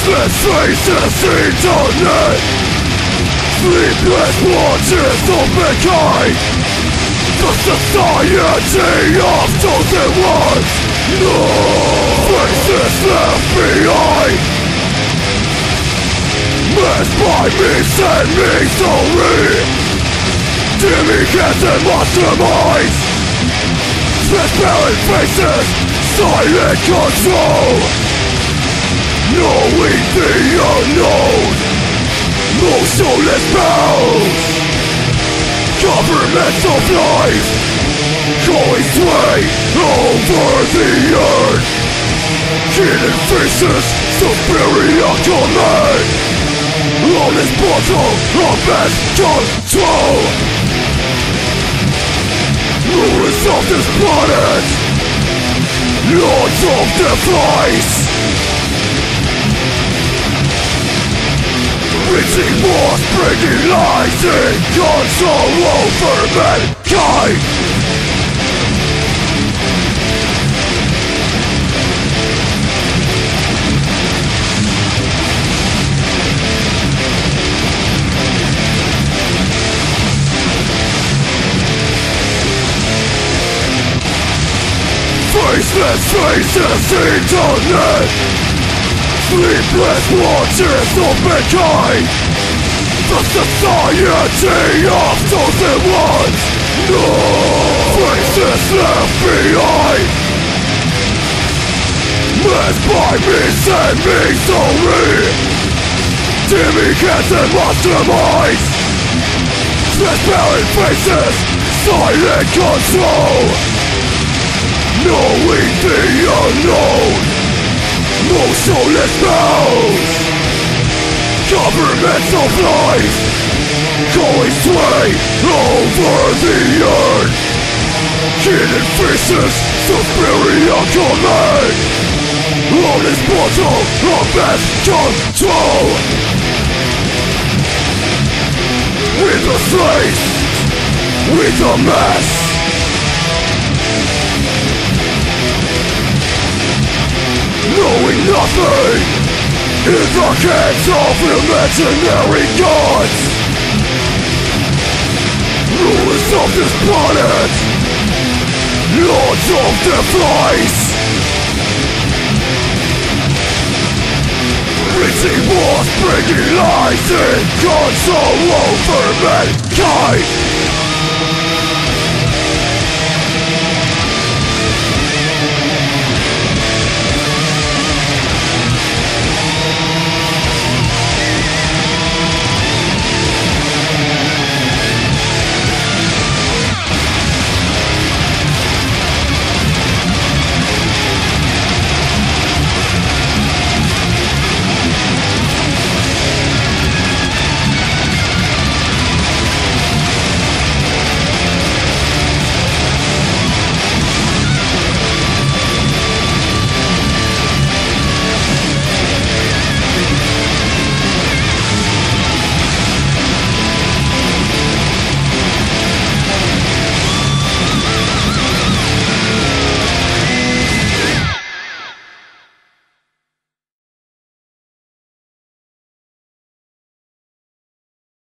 Faceless faces internet Sleepless watches of mankind The society of chosen ones No faces left behind Messed by misery Dimmy heads and masterminds Transparent faces Silent control unknown. No soulless bounds Governments of lies Going sway over the earth. Hidden faces Superior command. On this portal of best control. Rulers of this planet. Lords of the flies Reaching more spreading lies in. Control over mankind. Faceless faces internet Sleepless watchers of mankind. The society of chosen ones No faces left behind. Messed by misery Dimmy heads and masterminds. Transparent faces Silent control. Knowing the unknown no soulless mouths Governments of lies Going sway over the earth. Hidden faces Superior command On this portal of best control With the slaves With the mass knowing nothing. In the hands of imaginary gods Rulers of this planet Lords of the flies Reaching wars, bringing lies in control over mankind